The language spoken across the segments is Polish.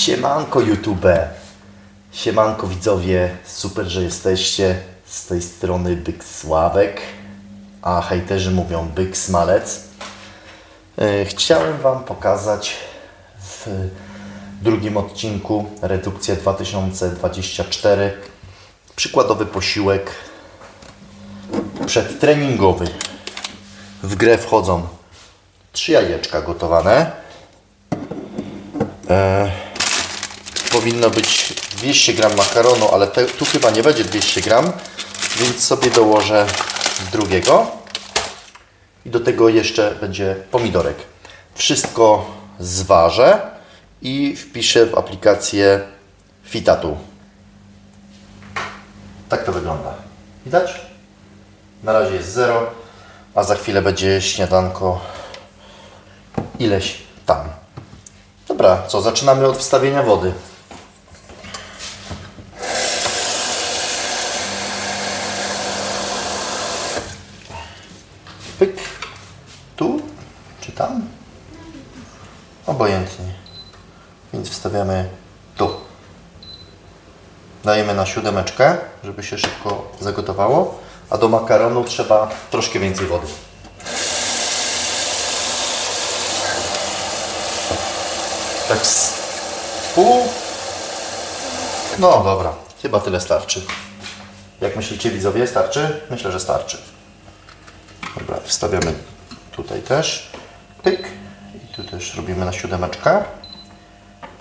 Siemanko YouTube, siemanko widzowie, super, że jesteście. Z tej strony Byk Sławek, a hejterzy mówią Byk Smalec. E, Chciałem Wam pokazać w drugim odcinku Redukcja 2024 przykładowy posiłek przedtreningowy. W grę wchodzą trzy jajeczka gotowane. E, powinno być 200 gram makaronu, ale te, tu chyba nie będzie 200 gram, więc sobie dołożę drugiego. I do tego jeszcze będzie pomidorek. Wszystko zważę i wpiszę w aplikację Fitatu. Tak to wygląda. Widać? Na razie jest 0, a za chwilę będzie śniadanko ileś tam. Dobra, co? Zaczynamy od wstawienia wody. Pyk. Tu czy tam? Obojętnie. Więc wstawiamy tu. Dajemy na siódemeczkę, żeby się szybko zagotowało. A do makaronu trzeba troszkę więcej wody. Tak z pół. No dobra, chyba tyle starczy. Jak myślicie widzowie, starczy? Myślę, że starczy. Dobra, wstawiamy tutaj też. Pyk. I tu też robimy na siódemeczkę.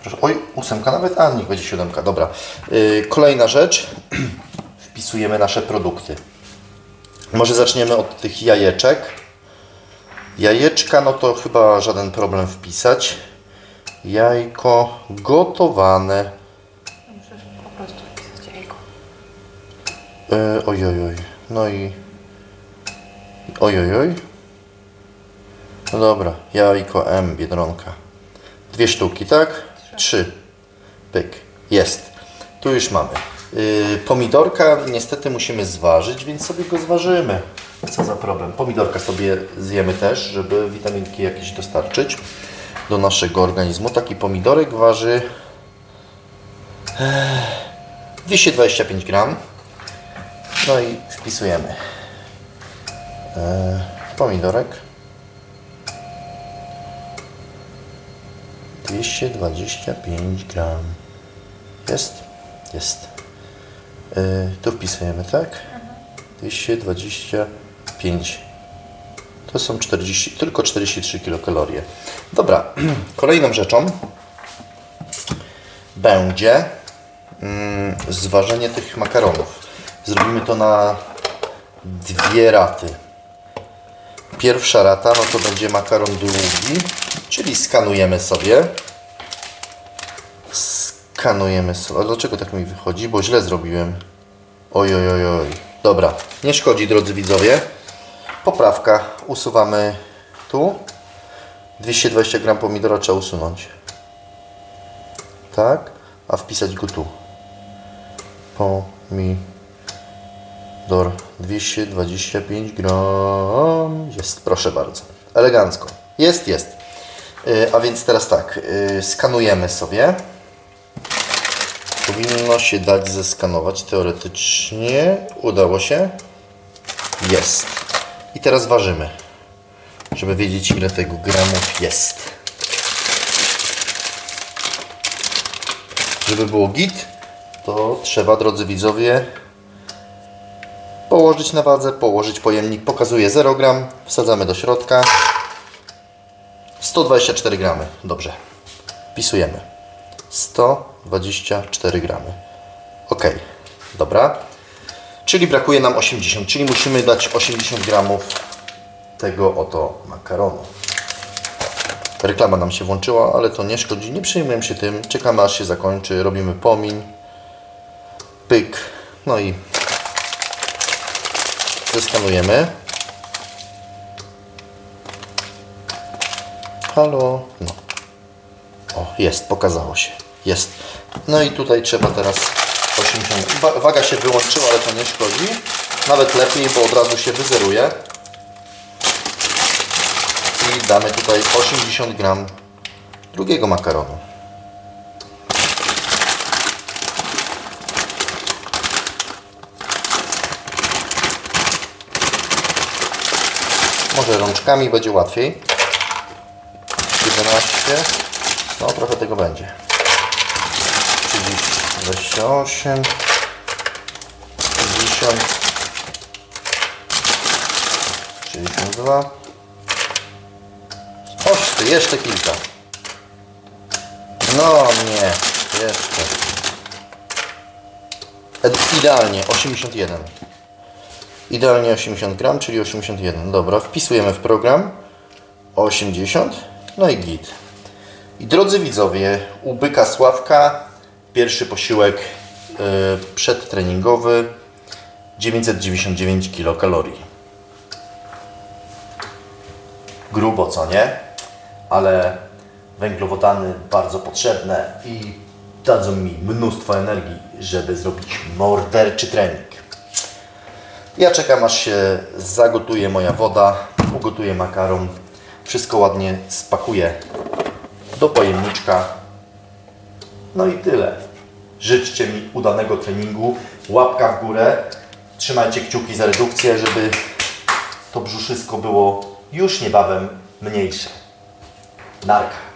Proszę, oj, ósemka nawet, a niech będzie siódemka, dobra. Yy, kolejna rzecz. Wpisujemy nasze produkty. Może zaczniemy od tych jajeczek. Jajeczka, no to chyba żaden problem wpisać. Jajko gotowane. Musisz po prostu wpisać jajko. Yy, oj, oj, oj. No i... Oj, oj, oj. No dobra, jajko M, Biedronka. Dwie sztuki, tak? Trzy. Pyk. Jest. Tu już mamy. Yy, pomidorka niestety musimy zważyć, więc sobie go zważymy. Co za problem. Pomidorka sobie zjemy też, żeby witaminki jakieś dostarczyć do naszego organizmu. Taki pomidorek waży e, 225 gram. No i wpisujemy e, pomidorek 225 gram. Jest? Jest. E, tu wpisujemy, tak? 225. To są 40, tylko 43 kilokalorie. Dobra, kolejną rzeczą będzie mm, zważenie tych makaronów. Zrobimy to na dwie raty. Pierwsza rata no to będzie makaron długi, czyli skanujemy sobie. Skanujemy sobie. A dlaczego tak mi wychodzi? Bo źle zrobiłem. Oj, oj, oj, oj. Dobra, nie szkodzi drodzy widzowie. Poprawka. Usuwamy tu. 220 gram pomidora trzeba usunąć. Tak, a wpisać go tu. Pomidor 225 gram. Jest, proszę bardzo. Elegancko. Jest, jest. Yy, a więc teraz tak, yy, skanujemy sobie. Powinno się dać zeskanować teoretycznie. Udało się. Jest. I teraz ważymy, żeby wiedzieć ile tego gramów jest. Żeby było git, to trzeba, drodzy widzowie, położyć na wadze, położyć pojemnik. Pokazuje 0 gram, wsadzamy do środka. 124 gramy. Dobrze. Wpisujemy. 124 gramy. Ok. Dobra. Czyli brakuje nam 80, czyli musimy dać 80 gramów tego oto makaronu. Reklama nam się włączyła, ale to nie szkodzi, nie przejmujemy się tym. Czekamy aż się zakończy, robimy pomin, pyk, no i zeskanujemy. Halo, no. O, jest, pokazało się. Jest. No i tutaj trzeba teraz 80. Wa- Waga się wyłączyła, ale to nie szkodzi. Nawet lepiej, bo od razu się wyzeruje. I damy tutaj 80 gram drugiego makaronu. Może rączkami będzie łatwiej. 11. No trochę tego będzie. 30, 28. 50. 62. Oś ty, jeszcze kilka. No nie, jeszcze. Idealnie, 81. Idealnie 80 gram, czyli 81. Dobra, wpisujemy w program 80, no i git. I drodzy widzowie, u Byka Sławka pierwszy posiłek yy, przedtreningowy 999 kilokalorii. Grubo, co nie? Ale węglowodany bardzo potrzebne i dadzą mi mnóstwo energii, żeby zrobić morderczy trening. Ja czekam aż się zagotuje moja woda, ugotuję makaron, wszystko ładnie spakuję do pojemniczka. No i tyle. Życzcie mi udanego treningu, łapka w górę, trzymajcie kciuki za redukcję, żeby to brzuszysko było już niebawem mniejsze. Narka.